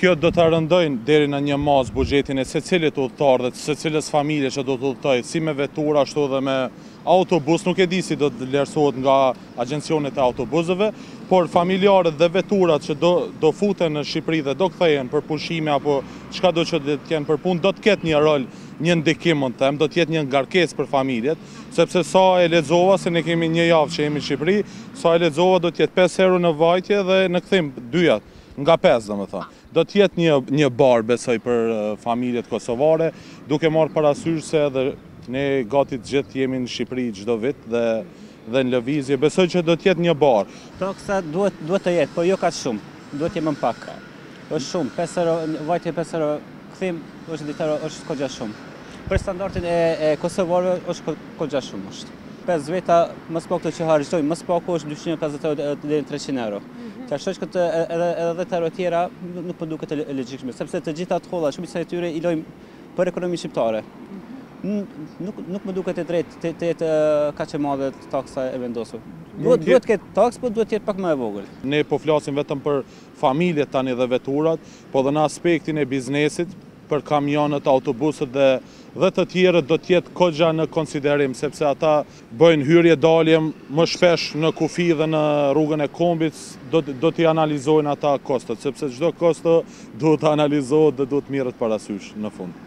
Kjo do ta rëndojë deri në një masë buxhetin e secilit udhëtar dhe të secilës familje që do të udhëtojë si me veturë ashtu edhe me autobus, nuk e di si do të vlerësohet nga agjencionet e autobusëve, por familjarët dhe veturat që do do futen në Shqipëri dhe do kthehen për pushime apo çkado që që të jenë për punë do të ketë një rol, një ndikim mund të them, do të jetë një ngarkesë për familjet. Sepse sa e lexova, se ne kemi një javë që jemi në Shqipëri, sa e lexova do të jetë pesë euro në vajtje dhe në kthim dyja, nga pesë domethënë. Do të jetë një një barrë besoj për familjet kosovare, duke marrë parasysh se dhe ne gati të gjithë jemi në Shqipëri çdo vit dhe dhe në lëvizje, besoj që do të jetë një barrë. Taksa duhet duhet të jetë, po jo kaq shumë, duhet të jetë më pak. Është shumë, pesë euro vajtje, pesë euro kthim, është dhjetë euro, është koxha shumë. Për standartin e, e kosovarëve është koxha shumë është. Pesë veta më së paku që harxhojmë, më së paku është 250 euro dhe 300 euro. Mhm. Ta shtosh këtë edhe, edhe dhe të tjera nuk po duket e logjikshme, sepse të gjitha ato holla, shumicën e tyre i lojmë për ekonominë shqiptare. Mhm. Nuk, nuk më duket e drejtë të, të jetë kaq e madhe taksa e vendosur. Duhet, duhet të ketë taksë, po duhet të jetë pak më e vogël. Ne po flasim vetëm për familjet tani dhe veturat, po dhe në aspektin e biznesit, për kamionët, autobusët dhe dhe të tjerët do të jetë koxha në konsiderim, sepse ata bëjnë hyrje dalje më shpesh në kufi dhe në rrugën e kombit, do do t'i analizojnë ata kostot, sepse çdo kosto duhet të analizohet dhe duhet të mirret parasysh në fund.